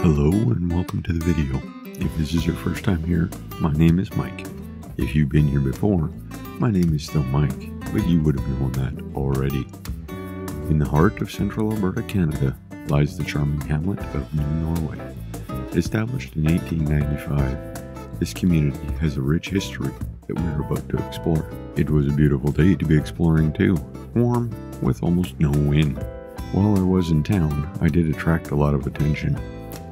Hello and welcome to the video. If this is your first time here, my name is Mike. If you've been here before, my name is still Mike, but you would have known that already. In the heart of central Alberta, Canada, lies the charming hamlet of New Norway. Established in 1895, this community has a rich history that we're about to explore. It was a beautiful day to be exploring too, warm with almost no wind. While I was in town, I did attract a lot of attention.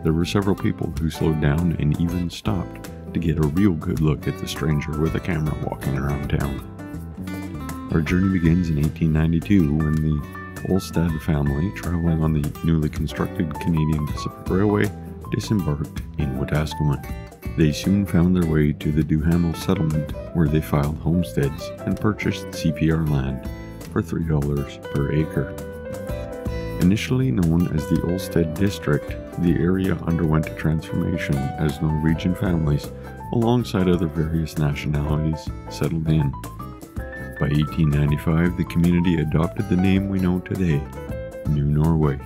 There were several people who slowed down and even stopped to get a real good look at the stranger with a camera walking around town. Our journey begins in 1892 when the Olstad family, traveling on the newly constructed Canadian Pacific Railway, disembarked in Wetaskiwin. They soon found their way to the Duhamel settlement where they filed homesteads and purchased CPR land for $3 per acre. Initially known as the Olstead District, the area underwent a transformation as Norwegian families, alongside other various nationalities, settled in. By 1895, the community adopted the name we know today, New Norway.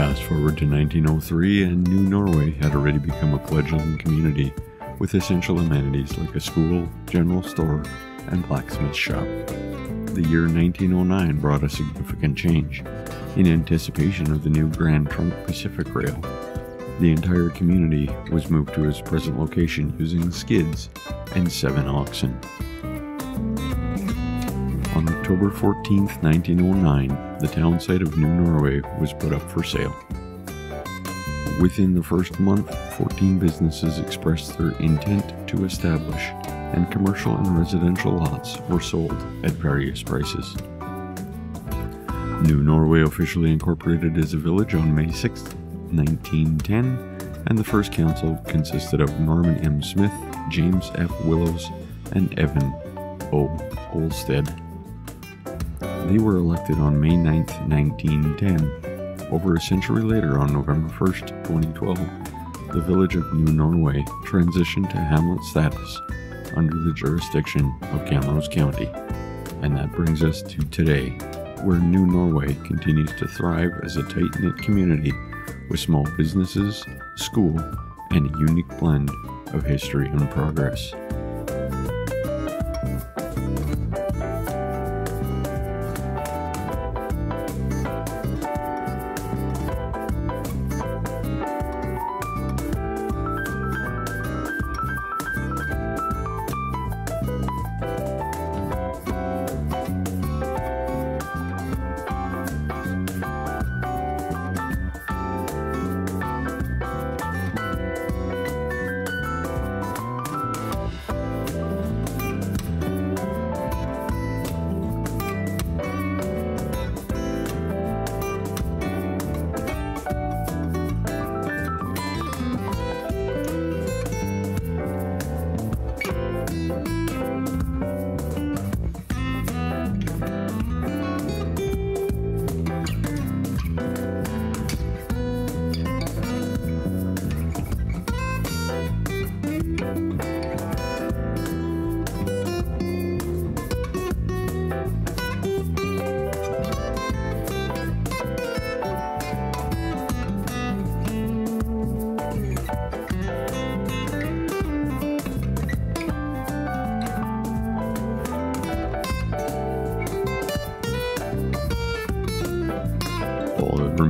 Fast forward to 1903, and New Norway had already become a fledgling community with essential amenities like a school, general store, and blacksmith shop. The year 1909 brought a significant change. In anticipation of the new Grand Trunk Pacific Rail, the entire community was moved to its present location using skids and seven oxen. On October 14, 1909, the town site of New Norway was put up for sale. Within the first month, 14 businesses expressed their intent to establish, and commercial and residential lots were sold at various prices. New Norway officially incorporated as a village on May 6, 1910, and the first council consisted of Norman M. Smith, James F. Willows, and Evan O. Olstead. They were elected on May 9, 1910. Over a century later, on November 1, 2012, the village of New Norway transitioned to hamlet status under the jurisdiction of Camrose County. And that brings us to today, where New Norway continues to thrive as a tight knit community with small businesses, school, and a unique blend of history and progress.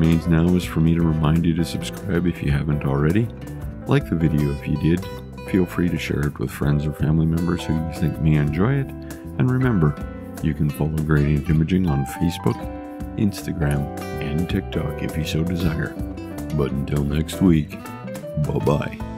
Remains now is for me to remind you to subscribe if you haven't already. Like the video if you did. Feel free to share it with friends or family members who you think may enjoy it. And remember, you can follow Gradient Imaging on Facebook, Instagram, and TikTok if you so desire. But until next week, bye bye.